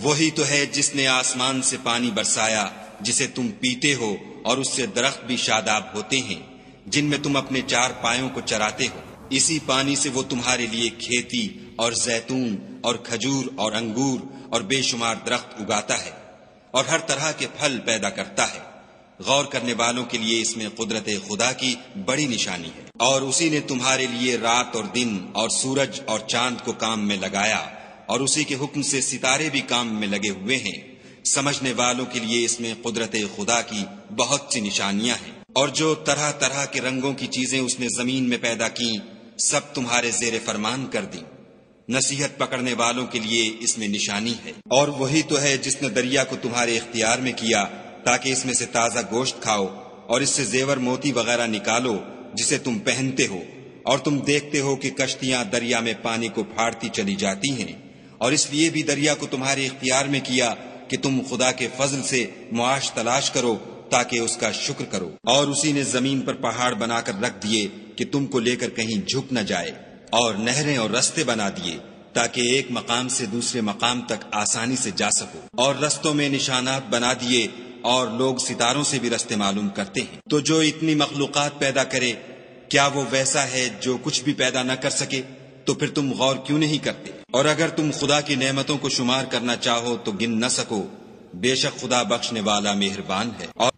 वही तो है जिसने आसमान से पानी बरसाया, जिसे तुम पीते हो और उससे दरख्त भी शादाब होते हैं, जिनमें तुम अपने चार पायों को चराते हो। इसी पानी से वो तुम्हारे लिए खेती और जैतून और खजूर और अंगूर और बेशुमार दरख्त उगाता है और हर तरह के फल पैदा करता है। गौर करने वालों के लिए इसमें कुदरत खुदा की बड़ी निशानी है। और उसी ने तुम्हारे लिए रात और दिन और सूरज और चाँद को काम में लगाया। और उसी के हुक्म से सितारे भी काम में लगे हुए हैं। समझने वालों के लिए इसमें कुदरत खुदा की बहुत सी निशानियाँ हैं। और जो तरह तरह के रंगों की चीज़ें उसने ज़मीन में पैदा की, सब तुम्हारे जेर फरमान कर दी। नसीहत पकड़ने वालों के लिए इसमें निशानी है। और वही तो है जिसने दरिया को तुम्हारे इख्तियार में किया, ताकि इसमें से ताज़ा गोश्त खाओ और इससे जेवर मोती वगैरह निकालो, जिसे तुम पहनते हो। और तुम देखते हो कि कश्तियाँ दरिया में पानी को फाड़ती चली जाती हैं। और इसलिए भी दरिया को तुम्हारे इख्तियार में किया कि तुम खुदा के फजल से मुआश तलाश करो, ताकि उसका शुक्र करो। और उसी ने ज़मीन पर पहाड़ बनाकर रख दिए कि तुमको लेकर कहीं झुक न जाए, और नहरें और रस्ते बना दिए, ताकि एक मकाम से दूसरे मकाम तक आसानी से जा सको। और रस्तों में निशानात बना दिए, और लोग सितारों से भी रस्ते मालूम करते हैं। तो जो इतनी मखलूकत पैदा करे, क्या वो वैसा है जो कुछ भी पैदा न कर सके? तो फिर तुम गौर क्यों नहीं करते? और अगर तुम खुदा की नेमतों को शुमार करना चाहो तो गिन न सको। बेशक खुदा बख्शने वाला मेहरबान है। और